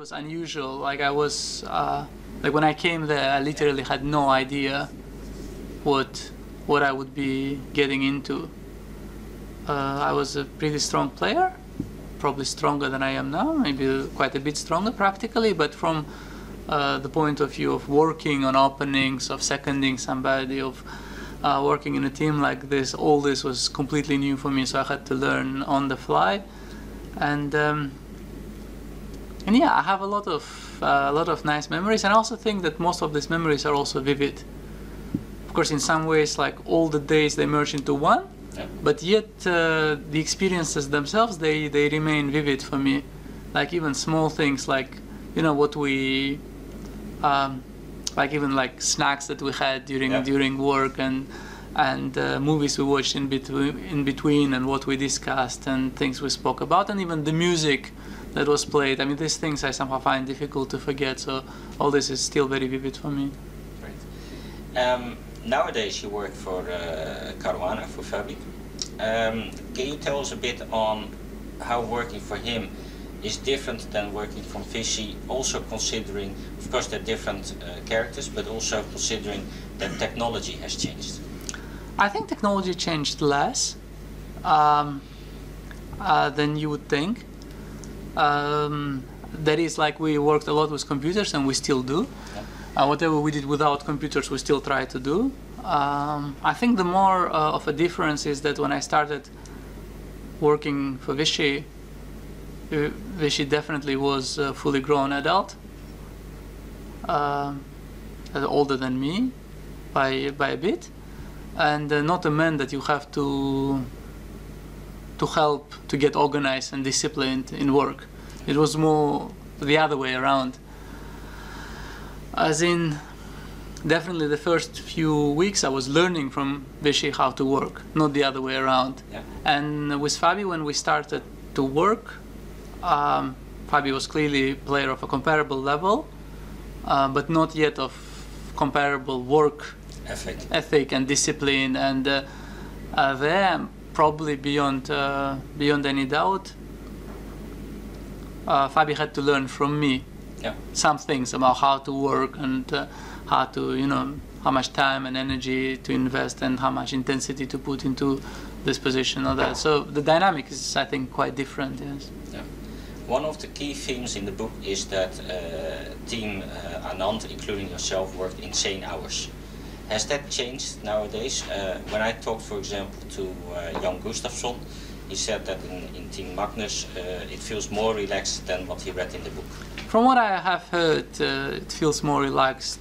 was unusual. Like I was, uh, like when I came there, I literally had no idea what what I would be getting into. Uh, I was a pretty strong player, probably stronger than I am now, maybe quite a bit stronger practically, but from uh, the point of view of working on openings, of seconding somebody, of uh, working in a team like this, all this was completely new for me, so I had to learn on the fly. And um, and yeah, I have a lot of uh, a lot of nice memories, and I also think that most of these memories are also vivid. Of course, in some ways, like all the days they merge into one, Yeah. but yet uh, the experiences themselves they they remain vivid for me. Like even small things, like you know what we, um, like even like snacks that we had during Yeah. during work and and uh, movies we watched in between in between and what we discussed and things we spoke about and even the music that was played. I mean, these things I somehow find difficult to forget. So all this is still very vivid for me. Right. Um, nowadays, you work for uh, Caruana, for Fabi. Um, can you tell us a bit on how working for him is different than working from Vishy? Also considering, of course, they're different uh, characters, but also considering that technology has changed. I think technology changed less um, uh, than you would think. Um, that is like we worked a lot with computers and we still do. Uh, whatever we did without computers, we still try to do. Um, I think the more uh, of a difference is that when I started working for Vishy, uh, Vishy definitely was a fully grown adult, um, uh, older than me by by a bit, and uh, not a man that you have to to help to get organized and disciplined in work. It was more the other way around. As in, definitely the first few weeks I was learning from Vishy how to work, not the other way around. Yeah. And with Fabi, when we started to work, um, Fabi was clearly a player of a comparable level, uh, but not yet of comparable work Effect. ethic and discipline. And uh, uh, there, probably beyond uh, beyond any doubt, uh, Fabi had to learn from me Yeah. some things about how to work and uh, how to, you know, how much time and energy to invest and how much intensity to put into this position or that. So the dynamic is, I think, quite different. Yes. Yeah. One of the key themes in the book is that uh, Team uh, Anand, including yourself, worked insane hours. Has that changed nowadays? Uh, when I talked, for example, to uh, Jan Gustafsson, he said that in, in Team Magnus uh, it feels more relaxed than what he read in the book. From what I have heard, uh, it feels more relaxed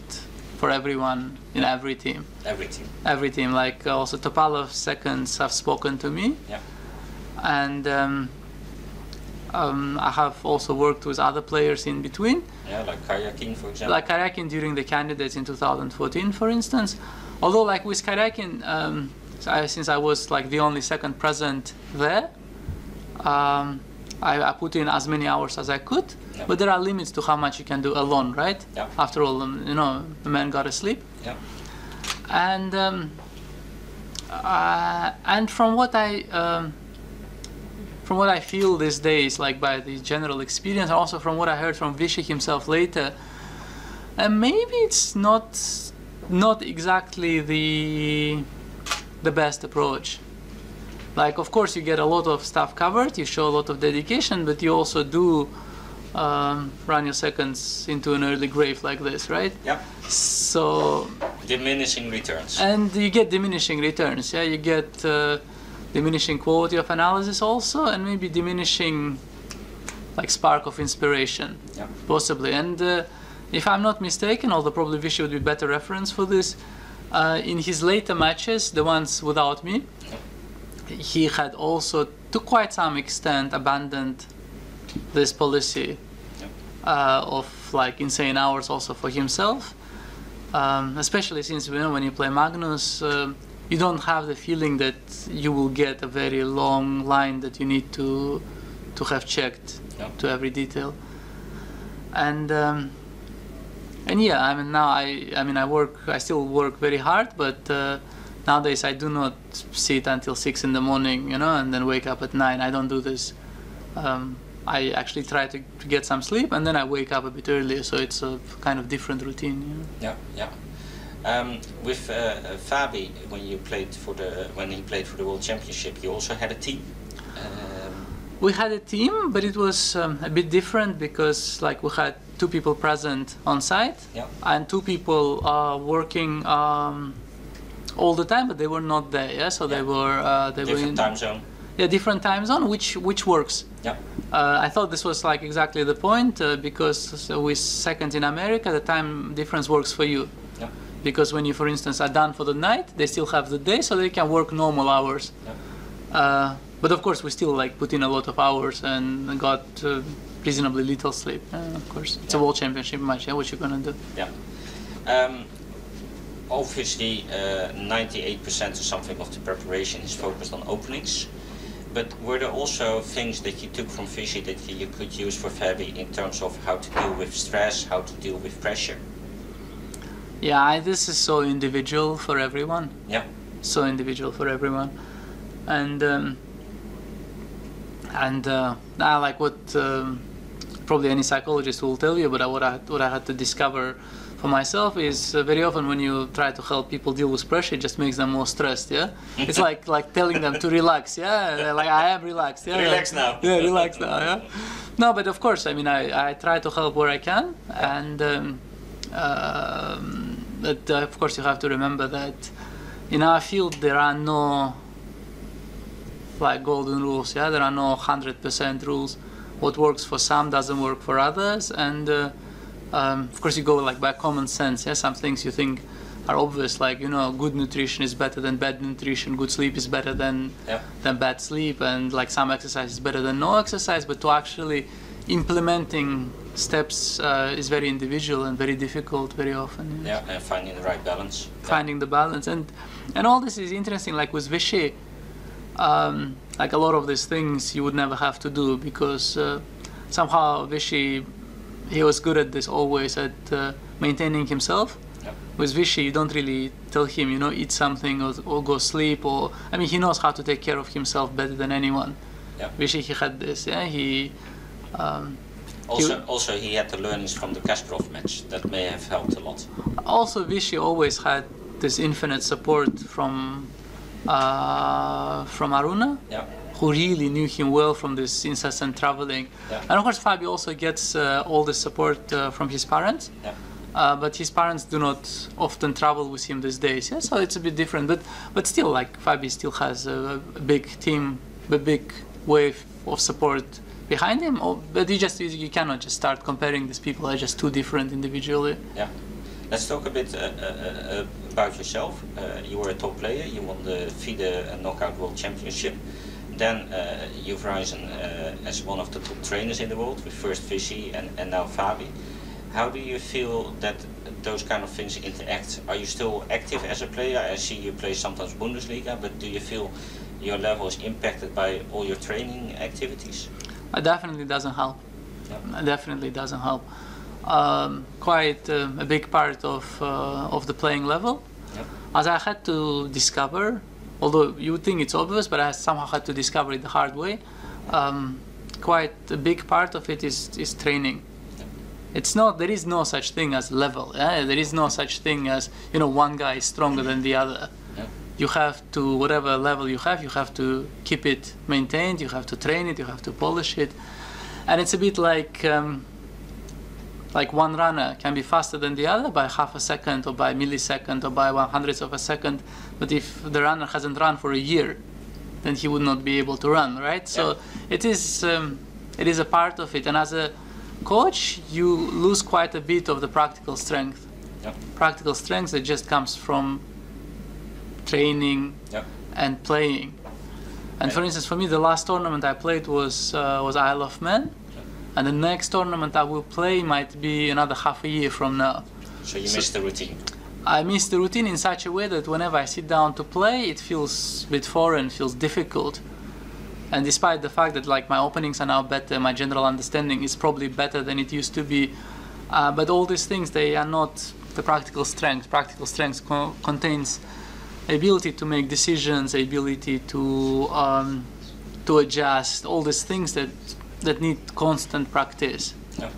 for everyone in every team. Every team. Every team, like uh, also Topalov seconds have spoken to me. Yeah. And um, um, I have also worked with other players in between. Yeah, like Karyakin, for example. like Karyakin during the candidates in 2014, for instance. Although, like with Karyakin, um, so I, since I was like the only second present there, um, I, I put in as many hours as I could. Yeah. But there are limits to how much you can do alone, right? Yeah. After all, um, you know, the man got to sleep. Yeah. And um, uh, and from what I um, from what I feel these days, like by the general experience, and also from what I heard from Vishy himself later, and maybe it's not not exactly the the best approach. Like, of course, you get a lot of stuff covered, you show a lot of dedication, but you also do um, run your seconds into an early grave like this, right? Yeah. So Diminishing returns. and you get diminishing returns yeah you get uh, diminishing quality of analysis also and maybe diminishing like spark of inspiration. Yeah. possibly. And uh, if i'm not mistaken although probably Vishy would be better reference for this uh, in his later matches the ones without me he had also to quite some extent abandoned this policy uh, of like insane hours also for himself. Um, especially since you know when you play Magnus, um you don't have the feeling that you will get a very long line that you need to to have checked Yeah. to every detail. And um, and yeah, I mean now I I mean I work I still work very hard, but uh, nowadays I do not sit until six in the morning, you know, and then wake up at nine. I don't do this. Um, I actually try to, to get some sleep, and then I wake up a bit earlier. So it's a kind of different routine. You know? Yeah, yeah. Um, with uh, Fabi, when you played for the when he played for the World Championship, you also had a team. Um, we had a team, but it was um, a bit different because like we had two people present on site Yeah. and two people uh, working um, all the time, but they were not there. Yeah, so they were uh, they were different in time zone. yeah different time zone, which which works. Yeah. Uh, I thought this was like exactly the point uh, because with second in America, the time difference works for you. Yeah. Because when you, for instance, are done for the night, they still have the day, so they can work normal hours. Yeah. Uh, but of course, we still like put in a lot of hours and got uh, reasonably little sleep. Uh, of course, it's a world championship match. Yeah, what you gonna do? Yeah. Um, obviously, uh, 98% or something of the preparation is focused on openings. But were there also things that you took from Vishy that you could use for Fabi in terms of how to deal with stress, how to deal with pressure? Yeah, I, this is so individual for everyone. Yeah. so individual for everyone and um, and uh, I like what um, probably any psychologist will tell you but what I, what I had to discover for myself is uh, very often when you try to help people deal with pressure it just makes them more stressed yeah it's like like telling them to relax yeah like I am relaxed yeah Relax now. yeah relax now yeah no but of course I mean I, I try to help where I can and um, um, but uh, of course you have to remember that in our field there are no like golden rules yeah? There are no 100% rules. What works for some doesn't work for others. And uh, um, of course you go like by common sense yeah? Some things you think are obvious like you know good nutrition is better than bad nutrition good sleep is better than Yeah. than bad sleep and like some exercise is better than no exercise. But to actually implementing steps uh, is very individual and very difficult very often Yeah, and finding the right balance. finding the balance and and all this is interesting like with Vishy um, like a lot of these things you would never have to do because uh, somehow Vishy he was good at this always at uh, maintaining himself Yeah. with Vishy you don't really tell him you know eat something or, or go sleep or I mean he knows how to take care of himself better than anyone Yeah. Vishy he had this yeah he um, Also, also he had the learnings from the Kasparov match that may have helped a lot. also Vishy always had this infinite support from uh, from Aruna, Yeah. who really knew him well from this incessant traveling. Yeah. And of course, Fabio also gets uh, all the support uh, from his parents. Yeah. Uh, but his parents do not often travel with him these days, yeah. So it's a bit different, but but still, like Fabi still has a, a big team, a big wave of support behind him. Or, but you just you, cannot just start comparing these people are just too different individually. Yeah. Let's talk a bit uh, uh, uh, about yourself. Uh, you were a top player. You won the FIDE Knockout World Championship. Then uh, you've risen uh, as one of the top trainers in the world with first Vishy and, and now Fabi. How do you feel that those kind of things interact? Are you still active as a player? I see you play sometimes Bundesliga, but do you feel your level is impacted by all your training activities? It definitely doesn't help. It definitely doesn't help. Um, quite uh, a big part of uh, of the playing level, Yeah. as I had to discover. Although you would think it's obvious, but I somehow had to discover it the hard way. Um, quite a big part of it is is training. It's not. There is no such thing as level. Yeah? There is no such thing as you know one guy is stronger than the other. Yeah. You have to whatever level you have, you have to keep it maintained. You have to train it. You have to polish it, and it's a bit like. Um, like one runner can be faster than the other by half a second or by a millisecond or by one hundredth of a second but if the runner hasn't run for a year then he would not be able to run right so it is um, it is a part of it and as a coach you lose quite a bit of the practical strength Yeah. practical strength that just comes from training and playing and for instance for me the last tournament i played was uh, was isle of man and the next tournament I will play might be another half a year from now. So you So- missed the routine. I miss the routine in such a way that whenever I sit down to play, it feels a bit foreign, feels difficult. And despite the fact that like my openings are now better, my general understanding is probably better than it used to be, uh, but all these things they are not the practical strength. Practical strength co- contains ability to make decisions, ability to um, to adjust, all these things that that need constant practice. Yeah.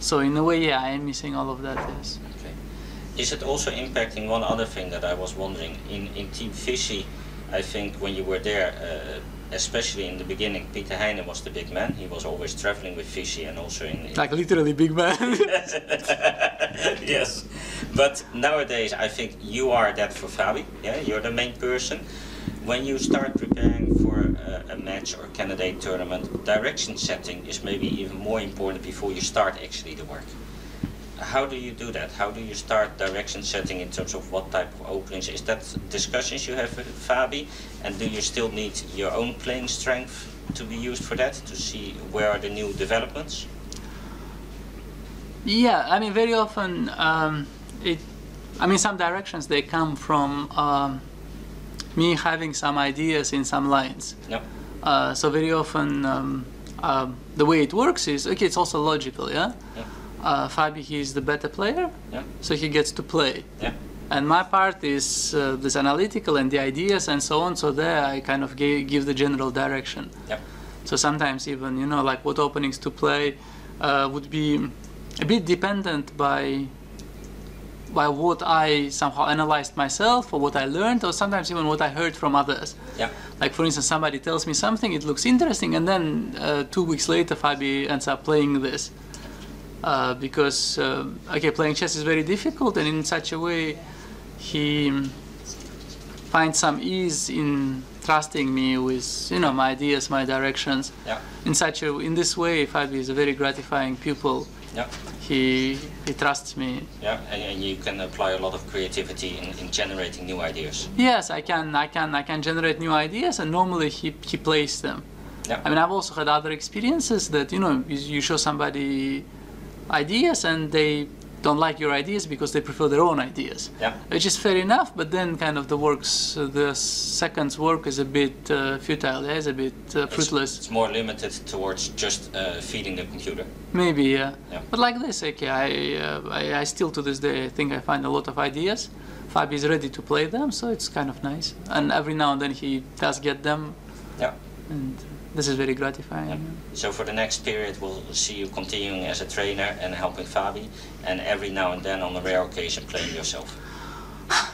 So in a way, yeah, I am missing all of that. Yes. Okay. Is it also impacting one other thing that I was wondering in in Team Vishy? I think when you were there, uh, especially in the beginning, Peter Heine was the big man. He was always traveling with Vishy and also in. in Like literally big man. yes, but nowadays I think you are that for Fabi. Yeah, you're the main person. When you start preparing for a, a match or candidate tournament, direction setting is maybe even more important before you start actually the work. How do you do that? How do you start direction setting in terms of what type of openings? Is that discussions you have with Fabi? And do you still need your own playing strength to be used for that to see where are the new developments? Yeah, I mean, very often um, it. I mean, some directions they come from um, me having some ideas in some lines. No. Uh, so very often um, um the way it works is okay. It's also logical, yeah. Yeah. Uh, Fabi, is the better player, Yeah. so he gets to play. Yeah. And my part is uh, this analytical and the ideas and so on. So there, I kind of gave, give the general direction. Yeah. So sometimes even you know like what openings to play uh, would be a bit dependent by by what I somehow analyzed myself or what I learned or sometimes even what I heard from others. Yeah. Like for instance, somebody tells me something, it looks interesting, and then uh, two weeks later, Fabi ends up playing this. Uh, because uh, okay, playing chess is very difficult, and in such a way, he finds some ease in trusting me with you know my ideas, my directions. Yeah. In such a in this way, Fabi is a very gratifying pupil. Yeah. He he trusts me. Yeah. And, and you can apply a lot of creativity in, in generating new ideas. Yes, I can I can I can generate new ideas, and normally he he plays them. Yeah. I mean, I've also had other experiences that you know you show somebody ideas and they don't like your ideas because they prefer their own ideas, Yeah. which is fair enough. But then, kind of the works, the second's work is a bit uh, futile. Yeah, it's a bit uh, fruitless. it's more limited towards just uh, feeding the computer. Maybe, yeah. Yeah. But like this, okay, I, uh, I I still to this day I think I find a lot of ideas. Fabi is ready to play them, so it's kind of nice. And every now and then he does get them, Yeah. And this is very gratifying. Yeah. So for the next period, we'll see you continuing as a trainer and helping Fabi, and every now and then, on a rare occasion, playing yourself.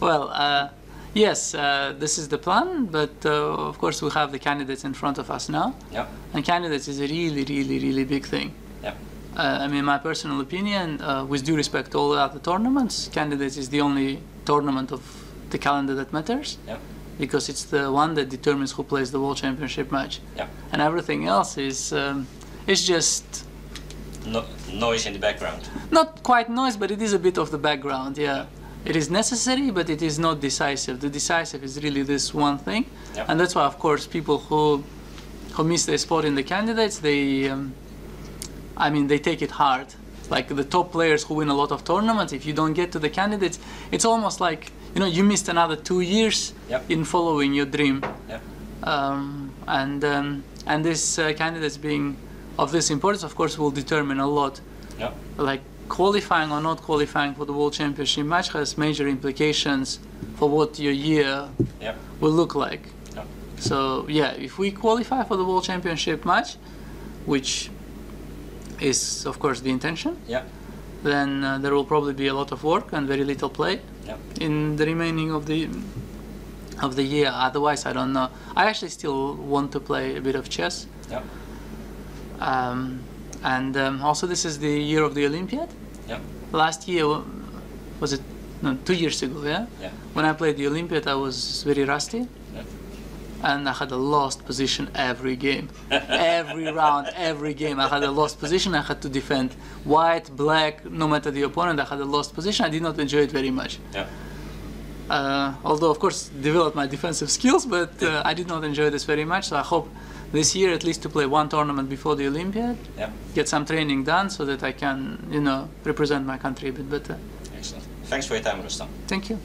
Well, uh, yes, uh, this is the plan, but uh, of course we have the candidates in front of us now, Yeah. and candidates is a really, really, really big thing. Yeah. Uh, I mean, my personal opinion, uh, with due respect to all the other tournaments, candidates is the only tournament of the calendar that matters. Yeah. Because it's the one that determines who plays the world championship match, Yeah. and everything else is um, it's just No, noise in the background. not quite noise, but it is a bit of the background. Yeah, it is necessary, but it is not decisive. The decisive is really this one thing, Yeah. and that's why, of course, people who who miss their spot in the candidates, they, um, I mean, they take it hard. Like the top players who win a lot of tournaments, if you don't get to the candidates, it's almost like you know you missed another two years Yeah. in following your dream. Yeah. Um, and um, and this uh, candidates being of this importance, of course, will determine a lot Yeah. like qualifying or not qualifying for the world championship match has major implications for what your year Yeah. will look like. Yeah. So yeah, if we qualify for the world championship match, which is of course the intention, Yeah. Then uh, there will probably be a lot of work and very little play in the remaining of the of the year. Otherwise, I don't know. I actually still want to play a bit of chess. Yeah. Um, and um, also, this is the year of the Olympiad. Yeah. Last year, was it? No, two years ago, yeah? Yeah. When I played the Olympiad, I was very rusty. And I had a lost position every game. every round, every game, I had a lost position. I had to defend white, black, no matter the opponent, I had a lost position. I did not enjoy it very much. Yeah. Uh, although, of course, developed my defensive skills, but uh, I did not enjoy this very much. So I hope this year at least to play one tournament before the Olympiad, Yeah. get some training done so that I can, you know, represent my country a bit better. Excellent. Thanks for your time, Rustam. Thank you.